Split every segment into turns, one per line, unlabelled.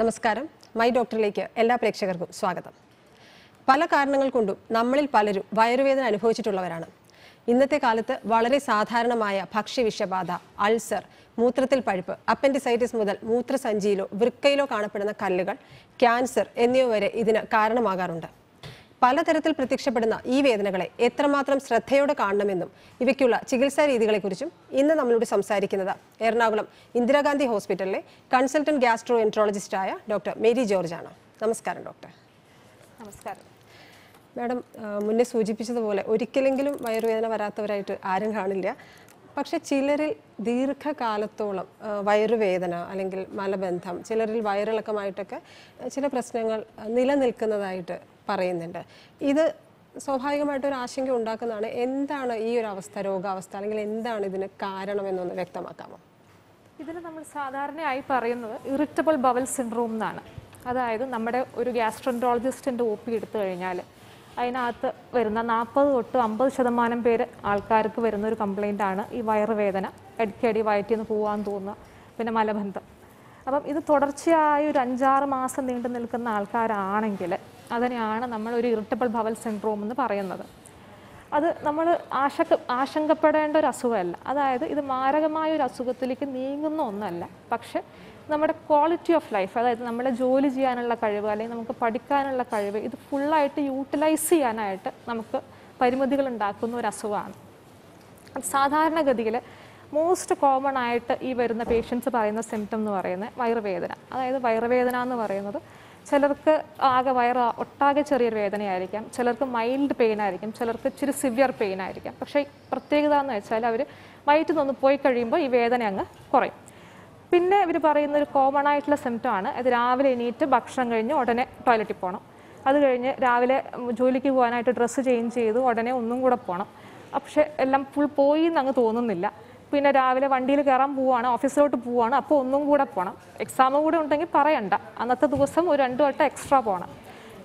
നമസ്കാരം. മൈ ഡോക്ടറിലേക്ക് എല്ലാ പ്രേക്ഷകർക്കും സ്വാഗതം. പല കാരണങ്ങൾ കൊണ്ടും നമ്മളിൽ പലരും വയറുവേദന അനുഭവിച്ചിട്ടുള്ളവരാണ്. ഇന്നത്തെ കാലത്ത് വളരെ സാധാരണമായ ഭക്ഷ്യവിഷബാധ അൾസർ മൂത്രത്തിൽ പഴുപ്പ് അപ്പൻഡിസൈറ്റിസ് മുതൽ മൂത്രസഞ്ചിയിലോ വൃക്കയിലോ കാണപ്പെടുന്ന കല്ലുകൾ ക്യാൻസർ എന്നിവ വരെ ഇതിന് കാരണമാകാറുണ്ട്. പലതരത്തിൽ പ്രത്യക്ഷപ്പെടുന്ന ഈ വേദനകളെ എത്രമാത്രം ശ്രദ്ധയോടെ കാണണമെന്നും ഇവയ്ക്കുള്ള ചികിത്സാ രീതികളെക്കുറിച്ചും ഇന്ന് നമ്മളോട് സംസാരിക്കുന്നത് എറണാകുളം ഇന്ദിരാഗാന്ധി ഹോസ്പിറ്റലിലെ കൺസൾട്ടന്റ് ഗ്യാസ്ട്രോ എൻട്രോളജിസ്റ്റായ ഡോക്ടർ മേരി ജോർജ് ആണ് നമസ്കാരം ഡോക്ടർ.
നമസ്കാരം.
മാഡം മുന്നേ സൂചിപ്പിച്ചതുപോലെ ഒരിക്കലെങ്കിലും വയറുവേദന വരാത്തവരായിട്ട് ആരും കാണില്ല. പക്ഷെ ചിലരിൽ ദീർഘകാലത്തോളം വയറുവേദന അല്ലെങ്കിൽ മലബന്ധം ചിലരിൽ വയറിളക്കമായിട്ടൊക്കെ ചില പ്രശ്നങ്ങൾ നിലനിൽക്കുന്നതായിട്ട് പറയുന്നുണ്ട്. ഇത് സ്വാഭാവികമായിട്ട് ഒരു ആശങ്ക ഉണ്ടാക്കുന്നതാണ്. എന്താണ് ഈ ഒരു അവസ്ഥ രോഗാവസ്ഥ? അല്ലെങ്കിൽ എന്താണ് ഇതിന് കാരണമെന്നൊന്ന് വ്യക്തമാക്കാമോ?
ഇതിന് നമ്മൾ സാധാരണയായി പറയുന്നത് ഇറിറ്റബിൾ ബവൽ സിൻഡ്രോം എന്നാണ്. അതായത് നമ്മുടെ ഒരു ഗ്യാസ്ട്രോൻട്രോളജിസ്റ്റിന്റെ ഒ പി എടുത്തു കഴിഞ്ഞാൽ അതിനകത്ത് വരുന്ന നാൽപ്പത് തൊട്ട് അമ്പത് ശതമാനം പേര് ആൾക്കാർക്ക് വരുന്ന ഒരു കംപ്ലയിന്റ് ആണ് ഈ വയറുവേദന. അടിക്കടി വയറ്റിൽ നിന്ന് പോകാൻ തോന്നുക പിന്നെ മലബന്ധം. അപ്പം ഇത് തുടർച്ചയായ ഒരു അഞ്ചാറ് മാസം നീണ്ടു നിൽക്കുന്ന ആൾക്കാരാണെങ്കിൽ അതിനെയാണ് നമ്മൾ ഒരു ഇറിറ്റബിൾ ബവൽ സിൻഡ്രോം എന്ന് പറയുന്നത്. അത് നമ്മൾ ആശങ്ക ആശങ്കപ്പെടേണ്ട ഒരു അസുഖമല്ല. അതായത് ഇത് മാരകമായ ഒരു അസുഖത്തിലേക്ക് നീങ്ങുന്ന ഒന്നല്ല. പക്ഷെ നമ്മുടെ ക്വാളിറ്റി ഓഫ് ലൈഫ് അതായത് നമ്മുടെ ജോലി ചെയ്യാനുള്ള കഴിവ് അല്ലെങ്കിൽ നമുക്ക് പഠിക്കാനുള്ള കഴിവ് ഇത് ഫുള്ളായിട്ട് യൂട്ടിലൈസ് ചെയ്യാനായിട്ട് നമുക്ക് പരിമിതികൾ ഉണ്ടാക്കുന്ന ഒരു അസുഖമാണ്. സാധാരണഗതിയിൽ മോസ്റ്റ് കോമൺ ആയിട്ട് ഈ വരുന്ന പേഷ്യൻസ് പറയുന്ന സിംറ്റം എന്ന് പറയുന്നത് വയറുവേദന. അതായത് വയറുവേദന എന്ന് പറയുന്നത് ചിലർക്ക് ആകെ വയറ് ഒട്ടാകെ ചെറിയൊരു വേദനയായിരിക്കാം. ചിലർക്ക് മൈൽഡ് പെയിൻ ആയിരിക്കും. ചിലർക്ക് ഇച്ചിരി സിവിയർ പെയിൻ ആയിരിക്കാം. പക്ഷേ പ്രത്യേകത എന്ന് വെച്ചാൽ അവർ വയറ്റിൽ നിന്ന് പോയി കഴിയുമ്പോൾ ഈ വേദന അങ്ങ് കുറയും. പിന്നെ ഇവർ പറയുന്ന ഒരു കോമൺ ആയിട്ടുള്ള സിംറ്റം ആണ്. അത് രാവിലെ എണീറ്റ് ഭക്ഷണം കഴിഞ്ഞ് ഉടനെ ടോയ്ലറ്റിൽ പോകണം അത് കഴിഞ്ഞ് രാവിലെ ജോലിക്ക് പോകാനായിട്ട് ഡ്രസ്സ് ചേഞ്ച് ചെയ്ത് ഉടനെ ഒന്നും കൂടെ പോകണം പക്ഷേ എല്ലാം ഫുൾ പോയി എന്നങ്ങ് തോന്നുന്നില്ല. പിന്നെ രാവിലെ വണ്ടിയിൽ കയറാൻ പോവുകയാണ് ഓഫീസിലോട്ട് പോവുകയാണ് അപ്പോൾ ഒന്നും കൂടെ പോകണം എക്സാം കൂടെ ഉണ്ടെങ്കിൽ പറയണ്ട. അന്നത്തെ ദിവസം ഒരു രണ്ട് വട്ടം എക്സ്ട്രാ പോകണം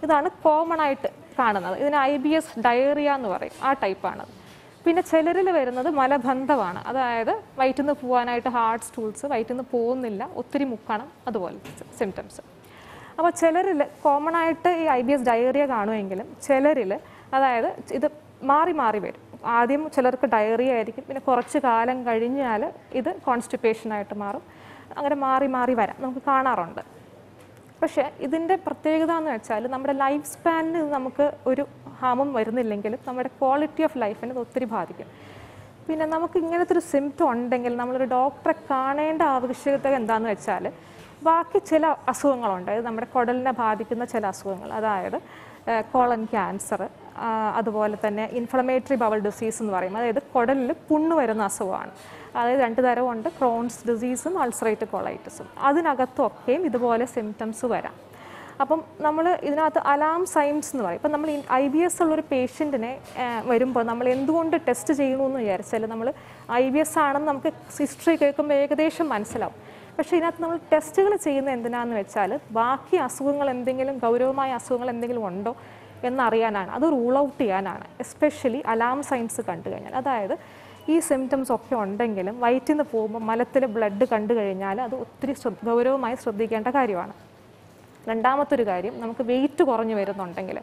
ഇതാണ് കോമൺ ആയിട്ട് കാണുന്നത്. ഇതിന് ഐ ബി എസ് ഡയറിയ എന്ന് പറയും. ആ ടൈപ്പാണ് പിന്നെ ചിലരിൽ വരുന്നത് മലബന്ധമാണ്. അതായത് വയറ്റിൽ നിന്ന് പോകാനായിട്ട് ഹാർട്ട് സ്റ്റൂൾസ് വയറ്റിൽ നിന്ന് പോകുന്നില്ല ഒത്തിരി മുക്കണം അതുപോലെ സിംറ്റംസ് അപ്പോൾ ചിലരിൽ കോമൺ ആയിട്ട് ഈ ഐ ബി എസ് ഡയറിയ കാണുമെങ്കിലും ചിലരിൽ അതായത് ഇത് മാറി മാറി വരും. ആദ്യം ചിലർക്ക് ഡയറിയ ആയിരിക്കും. പിന്നെ കുറച്ച് കാലം കഴിഞ്ഞാൽ ഇത് കോൺസ്റ്റിപ്പേഷനായിട്ട് മാറും. അങ്ങനെ മാറി മാറി വരാം. നമുക്ക് കാണാറുണ്ട്. പക്ഷേ ഇതിന്റെ പ്രത്യേകത എന്ന് വെച്ചാൽ നമ്മുടെ ലൈഫ് സ്പാനിന് നമുക്ക് ഒരു ഹാമം വരുന്നില്ലെങ്കിലും നമ്മുടെ ക്വാളിറ്റി ഓഫ് ലൈഫിനെ ഒത്തിരി ബാധിക്കും. പിന്നെ നമുക്ക് ഇങ്ങനത്തെ ഒരു സിംറ്റം ഉണ്ടെങ്കിൽ നമ്മളൊരു ഡോക്ടറെ കാണേണ്ട ആവശ്യകത എന്താണെന്ന് വെച്ചാൽ ബാക്കി ചില അസുഖങ്ങളുണ്ട്. നമ്മുടെ കുടലിനെ ബാധിക്കുന്ന ചില അസുഖങ്ങൾ. അതായത് കോളൻ ക്യാൻസർ അതുപോലെ തന്നെ ഇൻഫ്ലമേറ്ററി ബവൽ ഡിസീസ് എന്ന് പറയും. അതായത് കുടലിൽ പുണ്ണ് വരുന്ന അസുഖമാണ്. അതായത് രണ്ട് തരമുണ്ട് ക്രോൺസ് ഡിസീസും അൾസറേറ്റ് കൊളൈറ്റിസും അതിനകത്തൊക്കെയും ഇതുപോലെ സിംറ്റംസ് വരാം. അപ്പം നമ്മൾ ഇതിനകത്ത് അലാം സൈൻസ് എന്ന് പറയും. ഇപ്പം നമ്മൾ ഐ ബി എസ് ഉള്ളൊരു പേഷ്യന്റിനെ വരുമ്പോൾ നമ്മൾ എന്തുകൊണ്ട് ടെസ്റ്റ് ചെയ്യണമെന്ന് വിചാരിച്ചാൽ നമ്മൾ ഐ ബി എസ് ആണെന്ന് നമുക്ക് ഹിസ്റ്ററി കേൾക്കുമ്പോൾ ഏകദേശം മനസ്സിലാവും. പക്ഷേ ഇതിനകത്ത് നമ്മൾ ടെസ്റ്റുകൾ ചെയ്യുന്ന എന്തിനാന്ന് വെച്ചാൽ ബാക്കി അസുഖങ്ങൾ എന്തെങ്കിലും ഗൗരവമായ അസുഖങ്ങൾ എന്തെങ്കിലും ഉണ്ടോ എന്നറിയാനാണ് അത് റൂൾ ഔട്ട് ചെയ്യാനാണ്. എസ്പെഷ്യലി അലാം സൈൻസ് കണ്ടു കഴിഞ്ഞാൽ. അതായത് ഈ സിംറ്റംസ് ഒക്കെ ഉണ്ടെങ്കിലും വയറ്റിൽ നിന്ന് പോകുമ്പോൾ മലത്തിൽ ബ്ലഡ് കണ്ടു കഴിഞ്ഞാൽ അത് ഒത്തിരി ഗൗരവമായി ശ്രദ്ധിക്കേണ്ട കാര്യമാണ്. രണ്ടാമത്തൊരു കാര്യം നമുക്ക് വെയിറ്റ് കുറഞ്ഞു വരുന്നുണ്ടെങ്കിൽ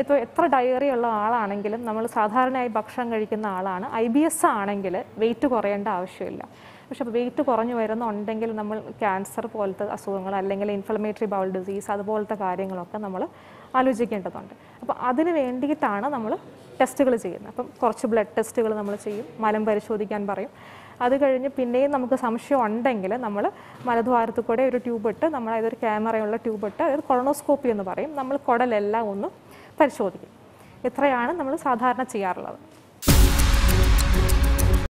ഇപ്പോൾ എത്ര ഡയറി ഉള്ള ആളാണെങ്കിലും നമ്മൾ സാധാരണയായി ഭക്ഷണം കഴിക്കുന്ന ആളാണ്. ഐ ബി എസ് ആണെങ്കിൽ വെയിറ്റ് കുറയേണ്ട ആവശ്യമില്ല. പക്ഷെ വെയിറ്റ് കുറഞ്ഞു വരുന്നുണ്ടെങ്കിൽ നമ്മൾ ക്യാൻസർ പോലത്തെ അസുഖങ്ങൾ അല്ലെങ്കിൽ ഇൻഫ്ലമേറ്ററി ബൗൾ ഡിസീസ് അതുപോലത്തെ കാര്യങ്ങളൊക്കെ നമ്മൾ ആലോചിക്കേണ്ടതുണ്ട്. അപ്പോൾ അതിന് വേണ്ടിയിട്ടാണ് നമ്മൾ ടെസ്റ്റുകൾ ചെയ്യുന്നത്. അപ്പം കുറച്ച് ബ്ലഡ് ടെസ്റ്റുകൾ നമ്മൾ ചെയ്യും. മലം പരിശോധിക്കാൻ പറയും. അത് കഴിഞ്ഞ് പിന്നെയും നമുക്ക് സംശയം ഉണ്ടെങ്കിൽ നമ്മൾ മലദ്വാരത്തിൽ കൂടെ ഒരു ട്യൂബ് ഇട്ട് നമ്മൾ അതൊരു ക്യാമറയുള്ള ട്യൂബ് ഇട്ട് അതായത് കൊളോണോസ്കോപ്പി എന്ന് പറയും. നമ്മൾ കുടലെല്ലാം ഒന്ന് പരിശോധിക്കും. ഇത്രയാണ് നമ്മൾ സാധാരണ ചെയ്യാറുള്ളത്.